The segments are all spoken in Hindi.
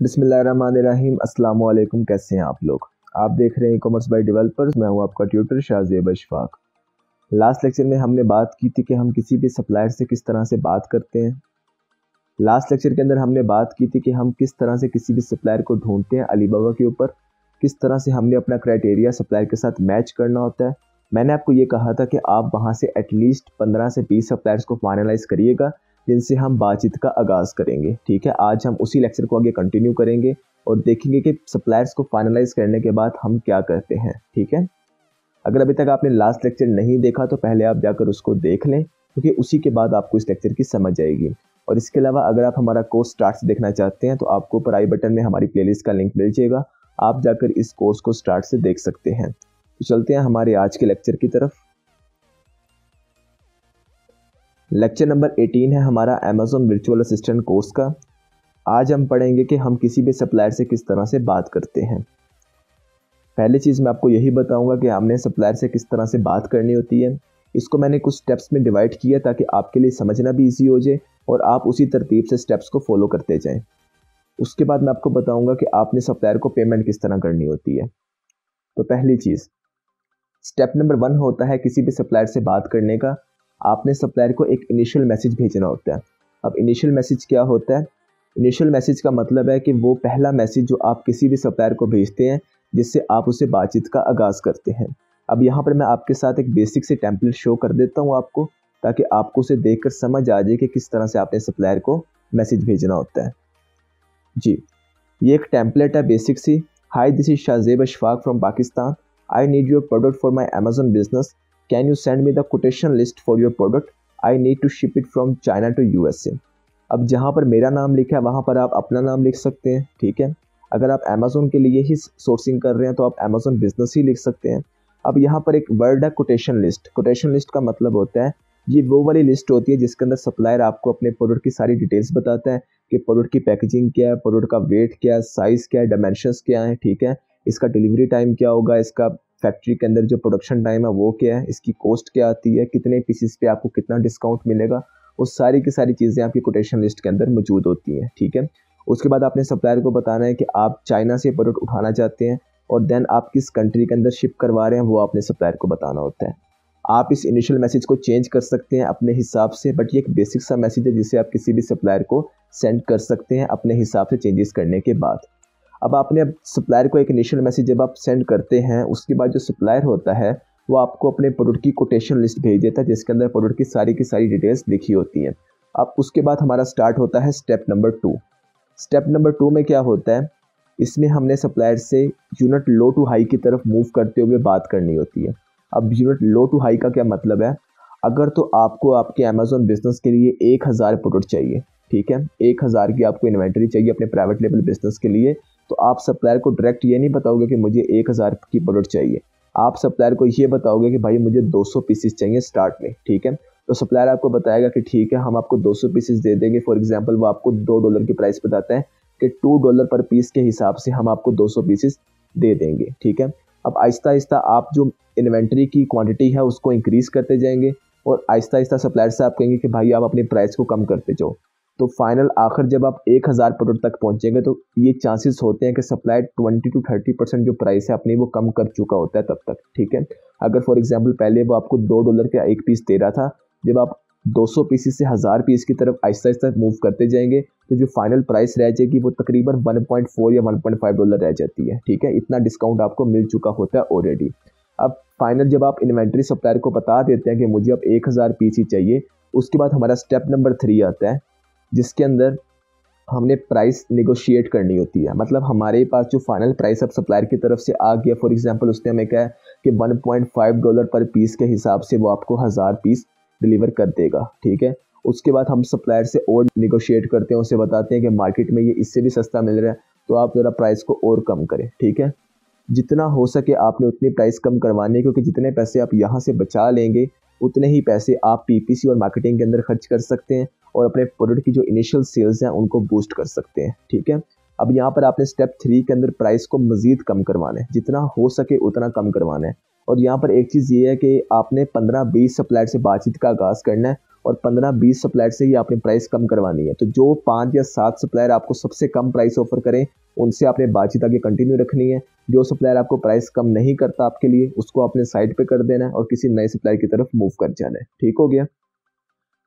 बिसमीम अस्सलाम कैसे हैं आप लोग? आप देख रहे हैं कॉमर्स बाय डेवलपर्स मैं हूँ आपका tutor Shahzeb Ashfaq last lecture में हमने बात की थी कि हम किसी भी सप्लायर से किस तरह से बात करते हैं। लास्ट लेक्चर के अंदर हमने बात की थी कि हम किस तरह से किसी भी सप्लायर को ढूंढते हैं अलीबाबा के ऊपर। किस तरह से हमने अपना क्राइटेरिया सप्लायर के साथ मैच करना होता है। मैंने आपको ये कहा था कि आप वहाँ से एटलीस्ट पंद्रह से बीस सप्लायर्स को फाइनलाइज करिएगा। जिनसे हम बातचीत का आगाज़ करेंगे, ठीक है? आज हम उसी लेक्चर को आगे कंटिन्यू करेंगे और देखेंगे कि सप्लायर्स को फाइनलाइज करने के बाद हम क्या करते हैं, ठीक है? अगर अभी तक आपने लास्ट लेक्चर नहीं देखा तो पहले आप जाकर उसको देख लें, क्योंकि तो उसी के बाद आपको इस लेक्चर की समझ आएगी। और इसके अलावा अगर आप हमारा कोर्स स्टार्ट से देखना चाहते हैं तो आपको ऊपर आई बटन में हमारी प्लेलिस्ट का लिंक मिल जाएगा। आप जाकर इस कोर्स को स्टार्ट से देख सकते हैं। तो चलते हैं हमारे आज के लेक्चर की तरफ़। लेक्चर नंबर 18 है हमारा अमेजोन वर्चुअल असिस्टेंट कोर्स का। आज हम पढ़ेंगे कि हम किसी भी सप्लायर से किस तरह से बात करते हैं। पहली चीज़ मैं आपको यही बताऊँगा कि हमने सप्लायर से किस तरह से बात करनी होती है। इसको मैंने कुछ स्टेप्स में डिवाइड किया ताकि आपके लिए समझना भी ईजी हो जाए और आप उसी तरतीब से स्टेप्स को फॉलो करते जाएँ। उसके बाद मैं आपको बताऊँगा कि आपने सप्लायर को पेमेंट किस तरह करनी होती है। तो पहली चीज़ स्टेप नंबर वन होता है किसी भी सप्लायर से बात करने का। आपने सप्लायर को एक इनिशियल मैसेज भेजना होता है। अब इनिशियल मैसेज क्या होता है? इनिशियल मैसेज का मतलब है कि वो पहला मैसेज जो आप किसी भी सप्लायर को भेजते हैं, जिससे आप उसे बातचीत का आगाज़ करते हैं। अब यहाँ पर मैं आपके साथ एक बेसिक से टेम्पलेट शो कर देता हूँ आपको, ताकि आपको उसे देखकर समझ आ जाए कि किस तरह से आपने सप्लायर को मैसेज भेजना होता है। जी, ये एक टेम्पलेट है basic C. Hi this is Shahzeb Ashfaq from Pakistan I need your product for my Amazon business can you send me the quotation list for your product I need to ship it from China to U S A अब जहाँ पर मेरा नाम लिखा है, वहाँ पर आप अपना नाम लिख सकते हैं, ठीक है? अगर आप अमेजोन के लिए ही सोर्सिंग कर रहे हैं तो आप अमेजोन बिज़नेस ही लिख सकते हैं। अब यहाँ पर एक वर्ड है कोटेशन लिस्ट कोटेशन लिस्ट का मतलब होता है, ये वो वाली लिस्ट होती है जिसके अंदर सप्लायर आपको अपने प्रोडक्ट की सारी डिटेल्स बताता है कि प्रोडक्ट की पैकेजिंग क्या है प्रोडक्ट का वेट क्या है साइज़ क्या है डायमेंशंस क्या है, ठीक है? इसका डिलीवरी टाइम क्या होगा, इसका फैक्ट्री के अंदर जो प्रोडक्शन टाइम है, वो क्या है? इसकी कॉस्ट क्या आती है? कितने पीसीस पे आपको कितना डिस्काउंट मिलेगा? वो सारी की सारी चीज़ें आपकी कोटेशन लिस्ट के अंदर मौजूद होती हैं, ठीक है? उसके बाद आपने सप्लायर को बताना है कि आप चाइना से प्रोडक्ट उठाना चाहते हैं और देन आप किस कंट्री के अंदर शिप करवा रहे हैं, वो आपने सप्लायर को बताना होता है। आप इस इनिशियल मैसेज को चेंज कर सकते हैं अपने हिसाब से बट ये एक बेसिक सा मैसेज है जिसे आप किसी भी सप्लायर को सेंड कर सकते हैं अपने हिसाब से चेंजेस करने के बाद। अब आपने अब सप्लायर को एक इनिशियल मैसेज जब आप सेंड करते हैं, उसके बाद जो सप्लायर होता है, वो आपको अपने प्रोडक्ट की कोटेशन लिस्ट भेज देता है, जिसके अंदर प्रोडक्ट की सारी की सारी डिटेल्स लिखी होती हैं। अब उसके बाद हमारा स्टार्ट होता है step number two step number two में क्या होता है? इसमें हमने सप्लायर से यूनिट लो टू हाई की तरफ़ मूव करते हुए बात करनी होती है। अब यूनिट लो टू हाई का क्या मतलब है? अगर तो आपको आपके अमेजोन बिज़नेस के लिए एक हज़ार प्रोडक्ट चाहिए, ठीक है? एक हज़ार की आपको इन्वेंट्री चाहिए अपने प्राइवेट लेवल बिज़नेस के लिए तो आप सप्लायर को डायरेक्ट ये नहीं बताओगे कि मुझे एक हज़ार की प्रोडक्ट चाहिए। आप सप्लायर को ये बताओगे कि भाई मुझे 200 पीसेस चाहिए स्टार्ट में, ठीक है? तो सप्लायर आपको बताएगा कि ठीक है, हम आपको 200 पीसेस दे देंगे। फॉर एग्जांपल वो आपको दो डॉलर की प्राइस बताते हैं कि टू डॉलर पर पीस के हिसाब से हम आपको 200 पीसेस दे देंगे, ठीक है? अब आहिस्ता आहिस्ता आप जो इन्वेंट्री की क्वांटिटी है उसको इंक्रीज़ करते जाएँगे और आहिस्ता आहिस्ता सप्लायर से आप कहेंगे कि भाई आप अपनी प्राइस को कम करते जाओ। तो फाइनल आखिर जब आप एक हज़ार प्रोडक्ट तक पहुँचेंगे तो ये चांसेस होते हैं कि supply twenty to thirty percent जो प्राइस है अपनी, वो कम कर चुका होता है तब तक, ठीक है? अगर फॉर एग्जांपल पहले वो आपको दो डॉलर का एक पीस दे रहा था, जब आप 200 पीसेस से हज़ार पीस की तरफ़ आहिस्ता आहिस्ता मूव करते जाएँगे तो जो फाइनल प्राइस रह जाएगी, वो तकरीबन 1.4 या 1.5 डॉलर रह जाती है, ठीक है? इतना डिस्काउंट आपको मिल चुका होता है ऑलरेडी अब फाइनल जब आप इन्वेंट्री सप्लायर को बता देते हैं कि मुझे अब एक हज़ार पीस ही चाहिए, उसके बाद हमारा स्टेप नंबर थ्री आता है जिसके अंदर हमने प्राइस नेगोशिएट करनी होती है। मतलब हमारे पास जो फाइनल प्राइस अब सप्लायर की तरफ़ से आ गया। फॉर एग्जांपल उसने हमें कहा कि 1.5 डॉलर पर पीस के हिसाब से वो आपको हज़ार पीस डिलीवर कर देगा, ठीक है? उसके बाद हम सप्लायर से और निगोशिएट करते हैं, उसे बताते हैं कि मार्केट में ये इससे भी सस्ता मिल रहा है तो आप ज़रा प्राइस को और कम करें, ठीक है? जितना हो सके आपने उतनी प्राइस कम करवानी है, क्योंकि जितने पैसे आप यहाँ से बचा लेंगे, उतने ही पैसे आप पीपीसी और मार्केटिंग के अंदर खर्च कर सकते हैं। और अपने प्रोडक्ट की जो इनिशियल सेल्स हैं, उनको बूस्ट कर सकते हैं, ठीक है? अब यहाँ पर आपने स्टेप थ्री के अंदर प्राइस को मज़ीद कम करवाना है। जितना हो सके उतना कम करवाना है। और यहाँ पर एक चीज़ ये है कि आपने पंद्रह बीस सप्लायर से बातचीत का आगाज़ करना है और पंद्रह बीस सप्लायर से ही आपने प्राइस कम करवानी है। तो जो पाँच या सात सप्लायर आपको सबसे कम प्राइस ऑफ़र करें, उनसे आपने बातचीत आगे कंटिन्यू रखनी है। जो सप्लायर आपको प्राइस कम नहीं करता आपके लिए, उसको अपने साइड पे कर देना है और किसी नए सप्लायर की तरफ़ मूव कर जाना है। ठीक हो गया?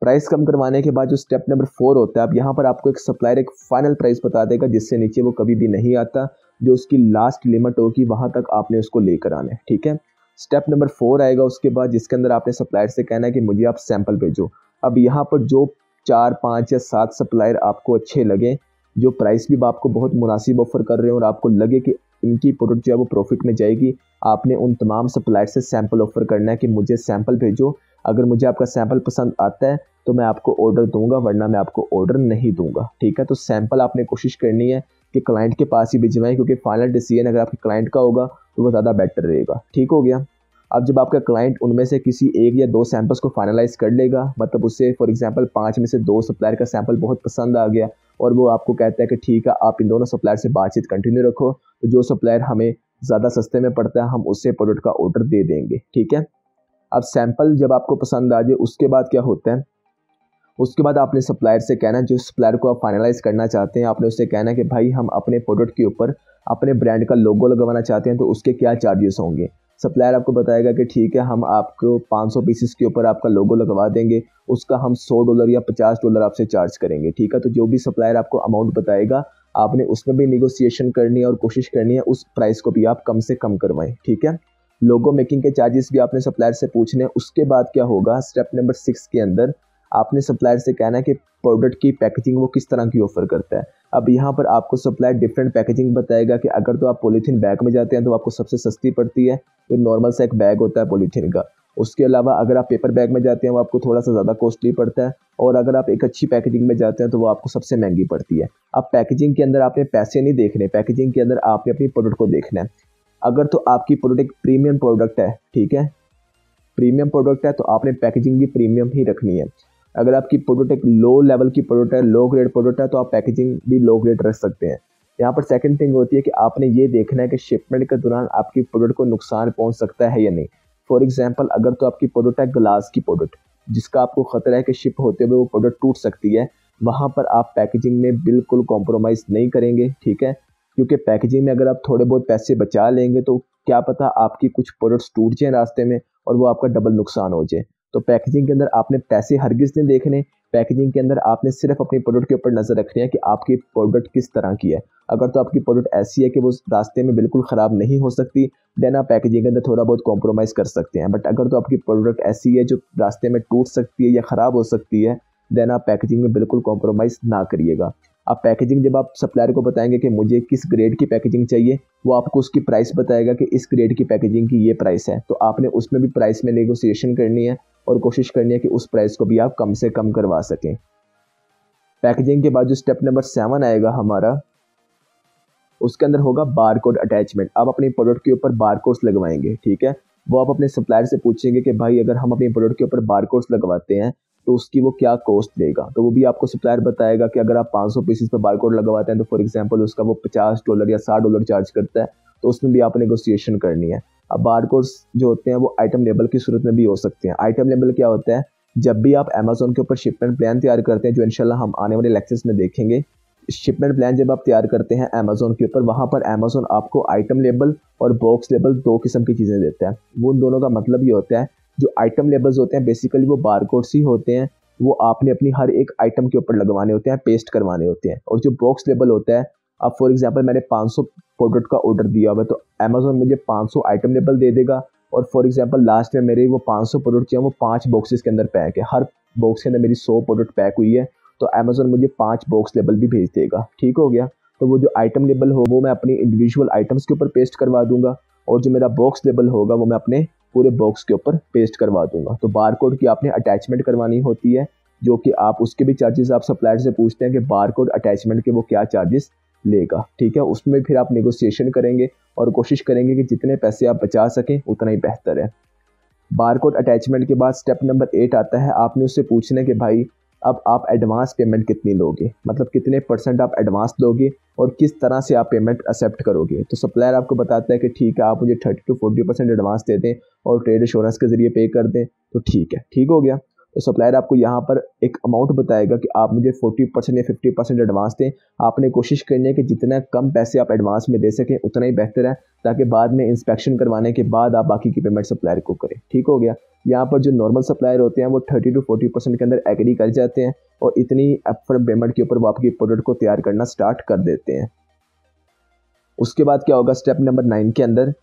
प्राइस कम करवाने के बाद जो स्टेप नंबर फोर होता है, अब यहाँ पर आपको एक सप्लायर एक फाइनल प्राइस बता देगा, जिससे नीचे वो कभी भी नहीं आता, जो उसकी लास्ट लिमिट होगी, वहाँ तक आपने उसको लेकर आना है, ठीक है? स्टेप नंबर फोर आएगा उसके बाद, जिसके अंदर आपने सप्लायर से कहना है कि मुझे आप सैंपल भेजो। अब यहाँ पर जो चार, पाँच या सात सप्लायर आपको अच्छे लगे, जो प्राइस भी आपको बहुत मुनासिब ऑफ़र कर रहे हैं और आपको लगे कि इनकी प्रोडक्ट जो है वो प्रॉफिट में जाएगी, आपने उन तमाम सप्लायर से सैंपल ऑफ़र करना है कि मुझे सैंपल भेजो। अगर मुझे आपका सैंपल पसंद आता है तो मैं आपको ऑर्डर दूँगा, वरना मैं आपको ऑर्डर नहीं दूँगा। ठीक है? तो सैंपल आपने कोशिश करनी है कि क्लाइंट के पास ही भिजवाएँ, क्योंकि फाइनल डिसीज़न अगर आपके क्लाइंट का होगा तो वो ज़्यादा बेटर रहेगा। ठीक हो गया? अब जब आपका क्लाइंट उनमें से किसी एक या दो सैंपल्स को फाइनलाइज कर लेगा मतलब उससे फॉर एग्जांपल पाँच में से दो सप्लायर का सैंपल बहुत पसंद आ गया, और वो आपको कहता है कि ठीक है, आप इन दोनों सप्लायर से बातचीत कंटिन्यू रखो तो जो सप्लायर हमें ज़्यादा सस्ते में पड़ता है, हम उससे प्रोडक्ट का ऑर्डर दे देंगे। ठीक है? अब सैंपल जब आपको पसंद आ जाए, उसके बाद क्या होता है? उसके बाद आपने सप्लायर से कहना जो सप्लायर को आप फाइनलाइज करना चाहते हैं, आपने उससे कहना कि भाई, हम अपने प्रोडक्ट के ऊपर, अपने ब्रांड का लोगो लगवाना चाहते हैं तो उसके क्या चार्जेस होंगे? सप्लायर आपको बताएगा कि ठीक है, हम आपको 500 पीसेस के ऊपर आपका लोगो लगवा देंगे, उसका हम 100 डॉलर या 50 डॉलर आपसे चार्ज करेंगे, ठीक है? तो जो भी सप्लायर आपको अमाउंट बताएगा, आपने उसमें भी निगोसिएशन करनी है और कोशिश करनी है, उस प्राइस को भी आप कम से कम करवाएँ, ठीक है? लोगो मेकिंग के चार्जेस भी आपने सप्लायर से पूछने हैं। उसके बाद क्या होगा? स्टेप नंबर सिक्स के अंदर आपने सप्लायर से कहना है कि प्रोडक्ट की पैकेजिंग वो किस तरह की ऑफ़र करता है। अब यहाँ पर आपको सप्लायर डिफरेंट पैकेजिंग बताएगा कि अगर तो आप पॉलीथीन बैग में जाते हैं तो आपको सबसे सस्ती पड़ती है। तो नॉर्मल सा एक बैग होता है पॉलीथीन का। उसके अलावा अगर आप पेपर बैग में जाते हैं वो आपको थोड़ा सा ज़्यादा कॉस्टली पड़ता है। और अगर आप एक अच्छी पैकेजिंग में जाते हैं तो वो आपको सबसे महँगी पड़ती है। अब पैकेजिंग के अंदर आपने पैसे नहीं देखने। पैकेजिंग के अंदर आपने अपनी प्रोडक्ट को देखना है। अगर तो आपकी प्रोडक्ट प्रीमियम प्रोडक्ट है, ठीक है? प्रीमियम प्रोडक्ट है तो आपने पैकेजिंग भी प्रीमियम ही रखनी है। अगर आपकी प्रोडक्ट एक लो लेवल की प्रोडक्ट है लो ग्रेड प्रोडक्ट है तो आप पैकेजिंग भी लो ग्रेड रख सकते हैं। यहाँ पर सेकंड थिंग होती है कि आपने ये देखना है कि शिपमेंट के दौरान आपकी प्रोडक्ट को नुकसान पहुँच सकता है या नहीं। फॉर एग्ज़ाम्पल अगर तो आपकी प्रोडक्ट है ग्लास की प्रोडक्ट जिसका आपको खतरा है कि शिप होते हुए वो प्रोडक्ट टूट सकती है, वहाँ पर आप पैकेजिंग में बिल्कुल कॉम्प्रोमाइज़ नहीं करेंगे, ठीक है? क्योंकि पैकेजिंग में अगर आप थोड़े बहुत पैसे बचा लेंगे तो क्या पता आपकी कुछ प्रोडक्ट्स टूट जाएँ रास्ते में और वो आपका डबल नुकसान हो जाए। तो पैकेजिंग के अंदर आपने पैसे हरगिज नहीं देखने पैकेजिंग के अंदर आपने सिर्फ़ अपनी प्रोडक्ट के ऊपर नज़र रखनी है कि आपकी प्रोडक्ट किस तरह की है। अगर तो आपकी प्रोडक्ट ऐसी है कि वो रास्ते में बिल्कुल ख़राब नहीं हो सकती देन आप पैकेजिंग के अंदर थोड़ा बहुत कॉम्प्रोमाइज़ कर सकते हैं। बट अगर तो आपकी प्रोडक्ट ऐसी है जो रास्ते में टूट सकती है या ख़राब हो सकती है देन आप पैकेजिंग में बिल्कुल कॉम्प्रोमाइज़ ना करिएगा। आप पैकेजिंग जब आप सप्लायर को बताएँगे कि मुझे किस ग्रेड की पैकेजिंग चाहिए, वो आपको उसकी प्राइस बताएगा कि इस ग्रेड की पैकेजिंग की ये प्राइस है। तो आपने उसमें भी प्राइस में नेगोशिएशन करनी है और कोशिश करनी है कि उस प्राइस को भी आप कम से कम करवा सकें। पैकेजिंग के बाद जो स्टेप नंबर सेवन आएगा हमारा, उसके अंदर होगा बार कोड अटैचमेंट आप अपनी प्रोडक्ट के ऊपर बार कोड्स लगवाएँगे, ठीक है? वो आप अपने सप्लायर से पूछेंगे कि भाई, अगर हम अपने प्रोडक्ट के ऊपर बार कोड्स लगवाते हैं तो उसकी वो क्या कॉस्ट देगा? तो वो भी आपको सप्लायर बताएगा कि अगर आप 500 पीसेस पर बारकोड लगवाते हैं तो फॉर एग्जांपल उसका वो 50 डॉलर या 60 डॉलर चार्ज करता है तो उसमें भी आप नेगोशिएशन करनी है। अब बारकोड्स जो होते हैं, वो आइटम लेबल की सूरत में भी हो सकते हैं। आइटम लेबल क्या होता है? जब भी आप अमेजोन के ऊपर शिपमेंट प्लान तैयार करते हैं, जो इनशाला हम आने वाले लेक्चर्स में देखेंगे शिपमेंट प्लान जब आप तैयार करते हैं अमेजोन के ऊपर, वहाँ पर अमेजोन आपको आइटम लेबल और बॉक्स लेबल दो किस्म की चीज़ें देता है। उन दोनों का मतलब ये होता है जो आइटम लेबल्स होते हैं बेसिकली वो बारकोड्स ही होते हैं। वो आपने अपनी हर एक आइटम के ऊपर लगवाने होते हैं पेस्ट करवाने होते हैं। और जो बॉक्स लेबल होता है, अब फॉर एग्जांपल मैंने 500 प्रोडक्ट का ऑर्डर दिया हुआ है तो अमेजोन मुझे 500 आइटम लेबल दे देगा। और फॉर एग्जांपल लास्ट में मेरे वो 500 प्रोडक्ट जो है, वो पाँच बॉक्सेस के अंदर पैक है। हर बॉक्स के अंदर मेरी 100 प्रोडक्ट पैक हुई है तो अमेजोन मुझे पाँच बॉक्स लेबल भी भेज देगा। ठीक हो गया? तो वो जो आइटम लेबल हो, वो मैं अपनी इंडिविजुअल आइटम्स के ऊपर पेस्ट करवा दूँगा। और जो मेरा बॉक्स लेबल होगा, वो मैं अपने पूरे बॉक्स के ऊपर पेस्ट करवा दूँगा। तो बार कोड की आपने अटैचमेंट करवानी होती है, जो कि आप उसके भी चार्जेस आप सप्लायर से पूछते हैं कि बार कोड अटैचमेंट के वो क्या चार्जेस लेगा। ठीक है? उसमें फिर आप नेगोशिएशन करेंगे और कोशिश करेंगे कि जितने पैसे आप बचा सकें, उतना ही बेहतर है। बार कोड अटैचमेंट के बाद स्टेप नंबर एट आता है। आपने उससे पूछना है कि भाई अब आप एडवांस पेमेंट कितनी लोगे? मतलब कितने परसेंट आप एडवांस दोगे और किस तरह से आप पेमेंट एक्सेप्ट करोगे? तो सप्लायर आपको बताता है कि ठीक है, आप मुझे thirty to forty percent advance दे दें और ट्रेड इंश्योरेंस के ज़रिए पे कर दें तो ठीक है। ठीक हो गया। तो सप्लायर आपको यहाँ पर एक अमाउंट बताएगा कि आप मुझे फोर्टी परसेंट या फिफ्टी परसेंट एडवांस दें। आपने कोशिश करनी है कि जितना कम पैसे आप एडवांस में दे सकें, उतना ही बेहतर है, ताकि बाद में इंस्पेक्शन करवाने के बाद आप बाकी की पेमेंट सप्लायर को करें। ठीक हो गया? यहाँ पर जो नॉर्मल सप्लायर होते हैं, वो थर्टी टू फोर्टी परसेंट के अंदर एग्री कर जाते हैं और इतनी अपफ्रंट पेमेंट के ऊपर वो आपकी प्रोडक्ट को तैयार करना स्टार्ट कर देते हैं। उसके बाद क्या होगा? स्टेप नंबर नाइन के अंदर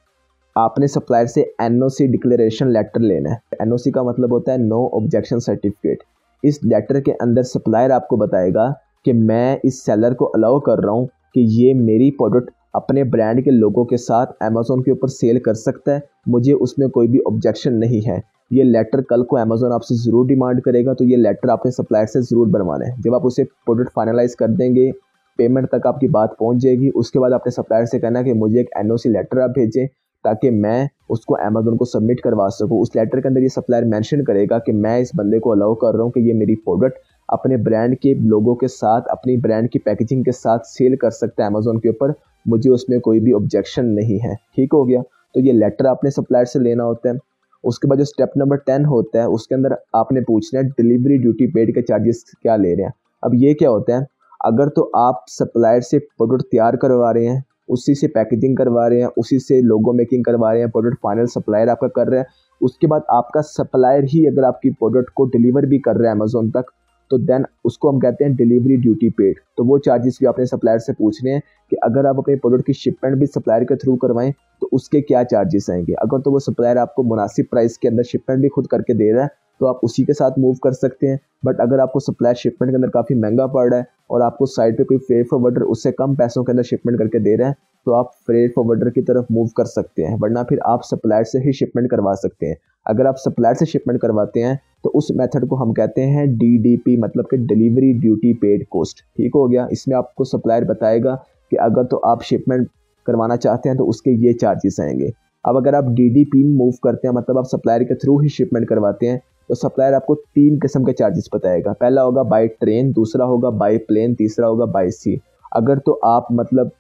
आपने सप्लायर से N O C declaration letter लेना है। एन ओ सी का मतलब होता है नो ऑब्जेक्शन सर्टिफिकेट इस लेटर के अंदर सप्लायर आपको बताएगा कि मैं इस सेलर को अलाउ कर रहा हूँ कि ये मेरी प्रोडक्ट अपने ब्रांड के लोगों के साथ अमेज़ोन के ऊपर सेल कर सकता है। मुझे उसमें कोई भी ऑब्जेक्शन नहीं है। ये लेटर कल को अमेज़ोन आपसे ज़रूर डिमांड करेगा तो ये लेटर आपने सप्लायर से ज़रूर बनवाना है। जब आप उसे प्रोडक्ट फाइनलाइज कर देंगे पेमेंट तक आपकी बात पहुँच जाएगी। उसके बाद आपने सप्लायर से कहना कि मुझे एक एनओसी लेटर आप भेजें। ताकि मैं उसको अमेजोन को सबमिट करवा सकूँ। उस लेटर के अंदर ये सप्लायर मेंशन करेगा कि मैं इस बंदे को अलाउ कर रहा हूँ कि ये मेरी प्रोडक्ट अपने ब्रांड के लोगों के साथ, अपनी ब्रांड की पैकेजिंग के साथ सेल कर सकता है अमेजोन के ऊपर। मुझे उसमें कोई भी ऑब्जेक्शन नहीं है। ठीक हो गया? तो ये लेटर आपने सप्लायर से लेना होता है। उसके बाद जो स्टेप नंबर टेन होता है, उसके अंदर आपने पूछना है डिलीवरी ड्यूटी पेड के चार्जेस क्या ले रहे हैं? अब ये क्या होता है? अगर तो आप सप्लायर से प्रोडक्ट तैयार करवा रहे हैं उसी से पैकेजिंग करवा रहे हैं, उसी से लोगो मेकिंग करवा रहे हैं प्रोडक्ट फाइनल सप्लायर आपका कर रहे हैं। उसके बाद आपका सप्लायर ही अगर आपकी प्रोडक्ट को डिलीवर भी कर रहा है अमेजोन तक तो देन उसको हम कहते हैं डिलीवरी ड्यूटी पेड तो वो चार्जेस भी आपने सप्लायर से पूछने हैं कि अगर आप अपने प्रोडक्ट की शिपमेंट भी सप्लायर के थ्रू करवाएँ तो उसके क्या चार्जेस आएँगे? अगर तो वो सप्लायर आपको मुनासिब प्राइस के अंदर शिपमेंट भी खुद करके दे रहा है तो आप उसी के साथ मूव कर सकते हैं। बट अगर आपको सप्लाई शिपमेंट के अंदर काफ़ी महँगा पड़ रहा है और आपको साइड पे कोई फ्रेड फॉरवर्डर उससे कम पैसों के अंदर शिपमेंट करके दे रहे हैं तो आप फ्रेड फॉरवर्डर की तरफ़ मूव कर सकते हैं। वरना फिर आप सप्लायर से ही शिपमेंट करवा सकते हैं। अगर आप सप्लायर से शिपमेंट करवाते हैं तो उस मेथड को हम कहते हैं डीडीपी मतलब कि डिलीवरी ड्यूटी पेड कॉस्ट ठीक हो गया? इसमें आपको सप्लायर बताएगा कि अगर तो आप शिपमेंट करवाना चाहते हैं तो उसके ये चार्जेस आएँगे। अब अगर आप डी डी पी मूव करते हैं मतलब आप सप्लायर के थ्रू ही शिपमेंट करवाते हैं तो सप्लायर आपको तीन किस्म के चार्जेस बताएगा। पहला होगा बाई ट्रेन दूसरा होगा बाई प्लेन तीसरा होगा बाई सी अगर तो आप मतलब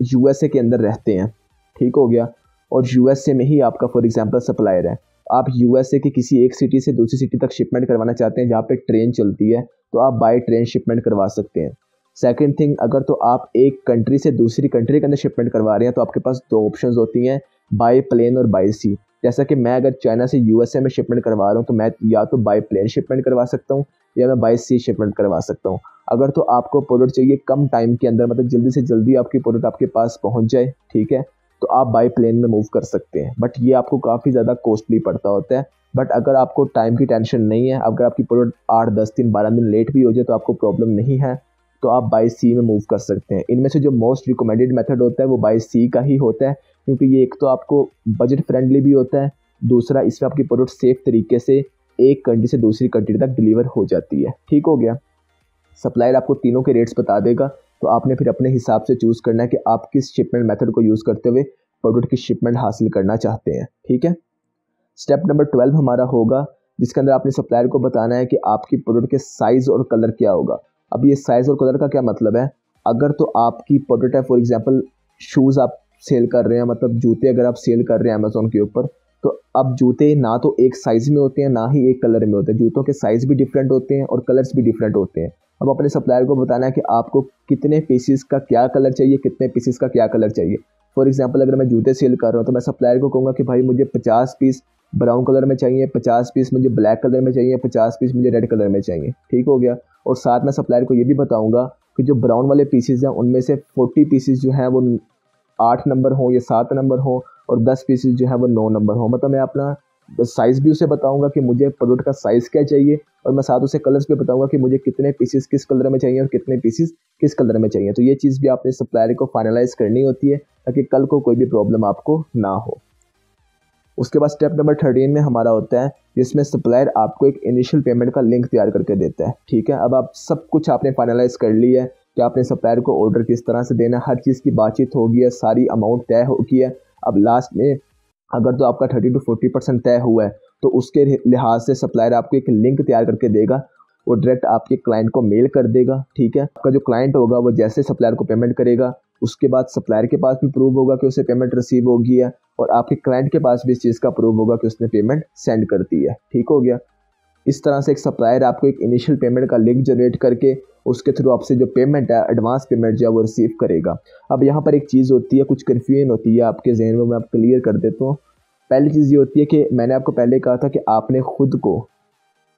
यूएसए के अंदर रहते हैं, ठीक हो गया, और यूएसए में ही आपका फॉर एग्जांपल सप्लायर है। आप यूएसए के किसी एक सिटी से दूसरी सिटी तक शिपमेंट करवाना चाहते हैं जहाँ पे ट्रेन चलती है तो आप बाई ट्रेन शिपमेंट करवा सकते हैं। सेकेंड थिंग अगर तो आप एक कंट्री से दूसरी कंट्री के अंदर शिपमेंट करवा रहे हैं तो आपके पास दो ऑप्शंस होती हैं बाई प्लेन और बाई सी जैसा कि मैं अगर चाइना से यूएसए में शिपमेंट करवा रहा हूँ तो मैं या तो बाई प्लेन शिपमेंट करवा सकता हूँ, या मैं बाई सी शिपमेंट करवा सकता हूँ। अगर तो आपको प्रोडक्ट चाहिए कम टाइम के अंदर मतलब जल्दी से जल्दी आपकी प्रोडक्ट आपके पास पहुँच जाए, ठीक है? तो आप बाई प्लेन में मूव कर सकते हैं। बट ये आपको काफ़ी ज़्यादा कॉस्टली पड़ता होता है। बट अगर आपको टाइम की टेंशन नहीं है, अगर आपकी प्रोडक्ट आठ, दस दिन, बारह दिन लेट भी हो जाए तो आपको प्रॉब्लम नहीं है। तो आप बाई सी में मूव कर सकते हैं। इनमें से जो मोस्ट रिकमेंडेड मेथड होता है, वो बाई सी का ही होता है, क्योंकि ये एक तो आपको बजट फ्रेंडली भी होता है, दूसरा इसमें आपकी प्रोडक्ट सेफ़ तरीके से एक कंट्री से दूसरी कंट्री तक डिलीवर हो जाती है। ठीक हो गया? सप्लायर आपको तीनों के रेट्स बता देगा तो आपने फिर अपने हिसाब से चूज़ करना है कि आप किस शिपमेंट मेथड को यूज़ करते हुए प्रोडक्ट की शिपमेंट हासिल करना चाहते हैं। ठीक है? स्टेप नंबर ट्वेल्व हमारा होगा, जिसके अंदर आपने सप्लायर को बताना है कि आपकी प्रोडक्ट के साइज़ और कलर क्या होगा। अब ये साइज़ और कलर का क्या मतलब है? अगर तो आपकी प्रोडक्ट है फॉर एग्ज़ाम्पल शूज़ आप सेल कर रहे हैं मतलब जूते अगर आप सेल कर रहे हैं अमेज़ोन के ऊपर तो अब जूते ना तो एक साइज़ में होते हैं, ना ही एक कलर में होते हैं। जूतों के साइज़ भी डिफरेंट होते हैं और कलर्स भी डिफरेंट होते हैं। अब अपने सप्लायर को बताना है कि आपको कितने पीसीस का क्या कलर चाहिए, कितने पीसीस का क्या कलर चाहिए। फॉर एग्ज़ाम्पल अगर मैं जूते सेल कर रहा हूँ तो मैं सप्लायर को कहूँगा कि भाई मुझे पचास पीस ब्राउन कलर में चाहिए, पचास पीस मुझे ब्लैक कलर में चाहिए, पचास पीस मुझे रेड कलर में चाहिए। ठीक हो गया? और साथ में सप्लायर को ये भी बताऊँगा कि जो ब्राउन वाले पीसेज हैं, उनमें से फोर्टी पीसीज जो हैं, वो आठ नंबर हों या सात नंबर हों और दस पीसेज जो हैं, वो नौ नंबर हो। मतलब मैं अपना साइज़ भी उसे बताऊँगा कि मुझे प्रोडक्ट का साइज़ क्या चाहिए और मैं साथ उसे कलर्स भी बताऊँगा कि मुझे कितने पीसेस किस कलर में चाहिए और कितने पीसेस किस कलर में चाहिए। तो ये चीज़ भी आपने सप्लायर को फाइनलाइज करनी होती है ताकि कल को कोई भी प्रॉब्लम आपको ना हो। उसके बाद स्टेप नंबर थर्टीन में हमारा होता है, जिसमें सप्लायर आपको एक इनिशियल पेमेंट का लिंक तैयार करके देता है, ठीक है? अब आप सब कुछ आपने फाइनलाइज कर लिया है कि आपने सप्लायर को ऑर्डर किस तरह से देना हर चीज़ की बातचीत होगी है, सारी अमाउंट तय होगी है। अब लास्ट में अगर तो आपका थर्टी टू फोर्टी परसेंट तय हुआ है तो उसके लिहाज से सप्लायर आपको एक लिंक तैयार करके देगा, वो डायरेक्ट आपके क्लाइंट को मेल कर देगा, ठीक है? आपका जो क्लाइंट होगा, वो जैसे सप्लायर को पेमेंट करेगा उसके बाद सप्लायर के पास भी प्रूव होगा कि उसे पेमेंट रिसीव होगी है और आपके क्लाइंट के पास भी इस चीज़ का प्रूव होगा कि उसने पेमेंट सेंड कर दी है। ठीक हो गया? इस तरह से एक सप्लायर आपको एक इनिशियल पेमेंट का लिंक जनरेट करके उसके थ्रू आपसे जो पेमेंट है एडवांस पेमेंट जो है, वो रिसीव करेगा। अब यहाँ पर एक चीज़ होती है, कुछ कन्फ्यूज़न होती है आपके जहन में, मैं आप क्लियर कर देता हूँ। पहली चीज़ ये होती है कि मैंने आपको पहले कहा था कि आपने खुद को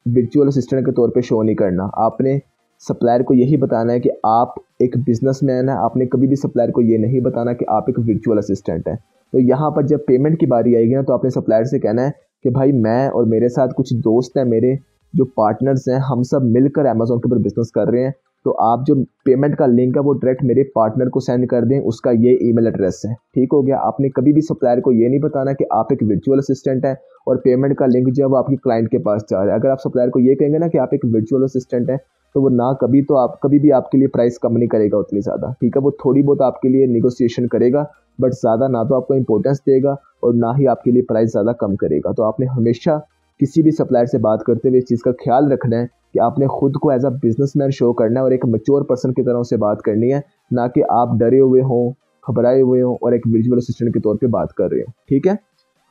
वर्चुअल असिस्टेंट के तौर पे शो नहीं करना। आपने सप्लायर को यही बताना है कि आप एक बिजनेसमैन है, आपने कभी भी सप्लायर को ये नहीं बताना कि आप एक वर्चुअल असिस्टेंट हैं। तो यहाँ पर जब पेमेंट की बारी आएगी ना तो आपने सप्लायर से कहना है कि भाई मैं और मेरे साथ कुछ दोस्त हैं, मेरे जो पार्टनर्स हैं, हम सब मिलकर अमेज़ोन के ऊपर बिज़नेस कर रहे हैं। तो आप जो पेमेंट का लिंक है, वो डायरेक्ट मेरे पार्टनर को सेंड कर दें, उसका ये ईमेल एड्रेस है। ठीक हो गया? आपने कभी भी सप्लायर को ये नहीं बताना कि आप एक वर्चुअल असिस्टेंट हैं और पेमेंट का लिंक जो है, वो आपके क्लाइंट के पास जा रहा है। अगर आप सप्लायर को ये कहेंगे ना कि आप एक वर्चुअल असिस्टेंट हैं तो वो ना कभी तो आप, कभी भी आपके लिए प्राइस कम नहीं करेगा उतनी ज़्यादा। ठीक है? वो थोड़ी बहुत आपके लिए निगोसिएशन करेगा बट ज़्यादा ना तो आपको इंपॉर्टेंस देगा और ना ही आपके लिए प्राइस ज़्यादा कम करेगा। तो आपने हमेशा किसी भी सप्लायर से बात करते हुए इस चीज़ का ख्याल रखना है कि आपने खुद को एज अ बिजनेसमैन शो करना है और एक मच्योर पर्सन की तरह से बात करनी है, ना कि आप डरे हुए हों, घबराए हुए हों और एक विजुअल असिस्टेंट के तौर पे बात कर रहे हो, ठीक है?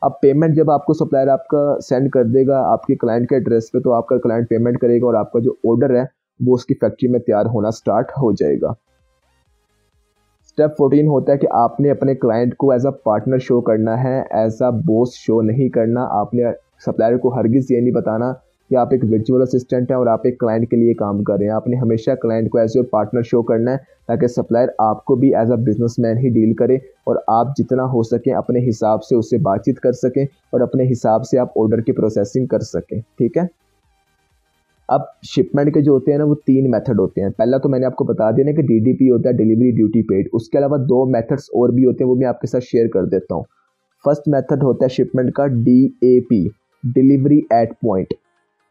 अब पेमेंट जब आपको सप्लायर आपका सेंड कर देगा आपके क्लाइंट के एड्रेस पे तो आपका क्लाइंट पेमेंट करेगा और आपका जो ऑर्डर है, वो उसकी फैक्ट्री में तैयार होना स्टार्ट हो जाएगा। स्टेप फोर्टीन होता है कि आपने अपने क्लाइंट को एज अ पार्टनर शो करना है एज अ बोस शो नहीं करना, आपने सप्लायर को हरगिज़ ये नहीं बताना कि आप एक वर्चुअल असिस्टेंट हैं और आप एक क्लाइंट के लिए काम कर रहे हैं। आपने हमेशा क्लाइंट को एज ए पार्टनर शो करना है ताकि सप्लायर आपको भी एज अ बिजनेसमैन ही डील करे और आप जितना हो सके अपने हिसाब से उससे बातचीत कर सकें और अपने हिसाब से आप ऑर्डर की प्रोसेसिंग कर सकें। ठीक है? अब शिपमेंट के जो होते हैं ना, वो तीन मेथड होते हैं। पहला तो मैंने आपको बता दिया ना कि डीडीपी होता है डिलीवरी ड्यूटी पेड उसके अलावा दो मेथड्स और भी होते हैं, वो मैं आपके साथ शेयर कर देता हूँ। फ़र्स्ट मेथड होता है शिपमेंट का D A P delivery at point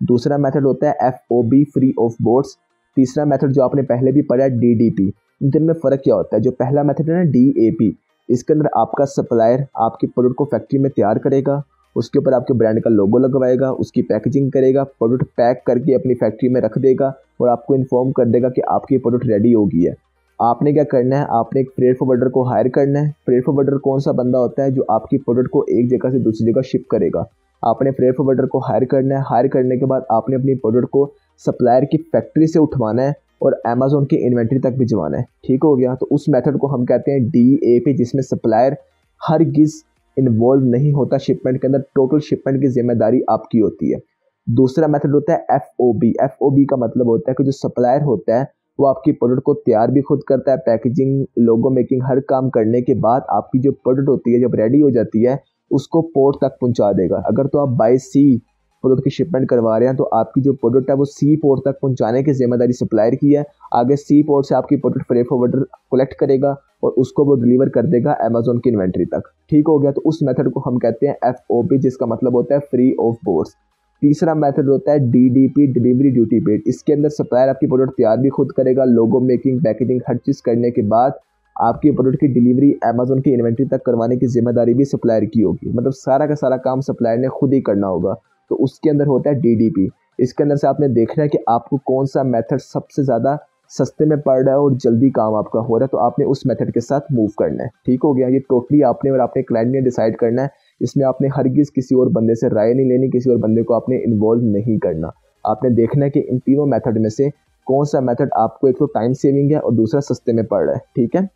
दूसरा मेथड होता है F O B free of boards तीसरा मेथड जो आपने पहले भी पढ़ा है डी डी पी इन में फ़र्क क्या होता है? जो पहला मेथड है ना डी ए पी इसके अंदर आपका सप्लायर आपके प्रोडक्ट को फैक्ट्री में तैयार करेगा, उसके ऊपर आपके ब्रांड का लोगो लगवाएगा, उसकी पैकेजिंग करेगा प्रोडक्ट पैक करके अपनी फैक्ट्री में रख देगा और आपको इन्फॉर्म कर देगा कि आपकी प्रोडक्ट रेडी हो गई है। आपने क्या करना है? आपने एक फ्रेड फॉरवर्डर को हायर करना है। फ्रेड फॉरवर्डर कौन सा बंदा होता है जो आपकी प्रोडक्ट को एक जगह से दूसरी जगह शिप करेगा? आपने फ्रेड फॉरवर्डर को हायर करना है। हायर करने के बाद आपने अपनी प्रोडक्ट को सप्लायर की फैक्ट्री से उठवाना है और अमेजोन की इन्वेंट्री तक भिजवाना है। ठीक हो गया? तो उस मेथड को हम कहते हैं डी ए पी जिसमें सप्लायर हर गिज इन्वॉल्व नहीं होता शिपमेंट के अंदर। टोटल शिपमेंट की ज़िम्मेदारी आपकी होती है। दूसरा मेथड होता है F O B F O B का मतलब होता है कि जो सप्लायर होता है, वो आपकी प्रोडक्ट को तैयार भी खुद करता है। पैकेजिंग लोगो मेकिंग हर काम करने के बाद आपकी जो प्रोडक्ट होती है, जब रेडी हो जाती है उसको पोर्ट तक पहुँचा देगा। अगर तो आप बाई सी प्रोडक्ट की शिपमेंट करवा रहे हैं तो आपकी जो प्रोडक्ट है वो सी पोर्ट तक पहुँचाने की ज़िम्मेदारी सप्लायर की है। आगे सी पोर्ट से आपकी प्रोडक्ट फ्रे फॉरवर्डर कलेक्ट करेगा और उसको वो डिलीवर कर देगा अमेजोन की इन्वेंट्री तक। ठीक हो गया तो उस मेथड को हम कहते हैं एफ़ ओ पी जिसका मतलब होता है फ्री ऑफ़ बोर्ड्स तीसरा मेथड होता है D D P delivery duty paid इसके अंदर सप्लायर आपकी प्रोडक्ट तैयार भी खुद करेगा लोगो मेकिंग पैकेजिंग हर चीज़ करने के बाद आपकी प्रोडक्ट की डिलीवरी अमेजोन की इन्वेंट्री तक करवाने की ज़िम्मेदारी भी सप्लायर की होगी। मतलब सारा का सारा काम सप्लायर ने खुद ही करना होगा। तो उसके अंदर होता है डीडीपी इसके अंदर से आपने देखना है कि आपको कौन सा मेथड सबसे ज़्यादा सस्ते में पड़ रहा है और जल्दी काम आपका हो रहा है तो आपने उस मेथड के साथ मूव करना है। ठीक हो गया? ये टोटली आपने और आपने क्लाइंट ने डिसाइड करना है। इसमें आपने हरगिज़ किसी और बंदे से राय नहीं लेनी, किसी और बंदे को आपने इन्वॉल्व नहीं करना। आपने देखना है कि इन तीनों मेथड में से कौन सा मेथड आपको एक तो टाइम सेविंग है और दूसरा सस्ते में पड़ रहा है। ठीक है?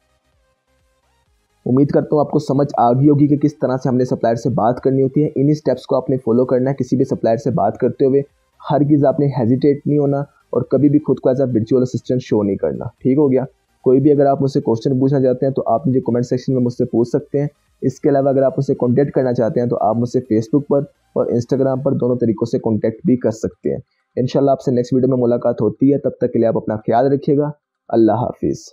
उम्मीद करता हूँ आपको समझ आ गई होगी कि किस तरह से हमने सप्लायर से बात करनी होती है। इन्हीं स्टेप्स को आपने फॉलो करना है, किसी भी सप्लायर से बात करते हुए। हर चीज़ आपने हेजिटेट नहीं होना और कभी भी खुद को as a virtual assistant show नहीं करना। ठीक हो गया? कोई भी अगर आप मुझसे क्वेश्चन पूछना चाहते हैं तो आप मुझे कमेंट सेक्शन में मुझसे पूछ सकते हैं। इसके अलावा अगर आप मुझसे कॉन्टैक्ट करना चाहते हैं तो आप मुझसे फेसबुक पर और इंस्टाग्राम पर दोनों तरीक़ों से कॉन्टैक्ट भी कर सकते हैं। इन आपसे नेक्स्ट वीडियो में मुलाकात होती है। तब तक के लिए आप अपना ख्याल रखिएगा। अल्लाह हाफिज़।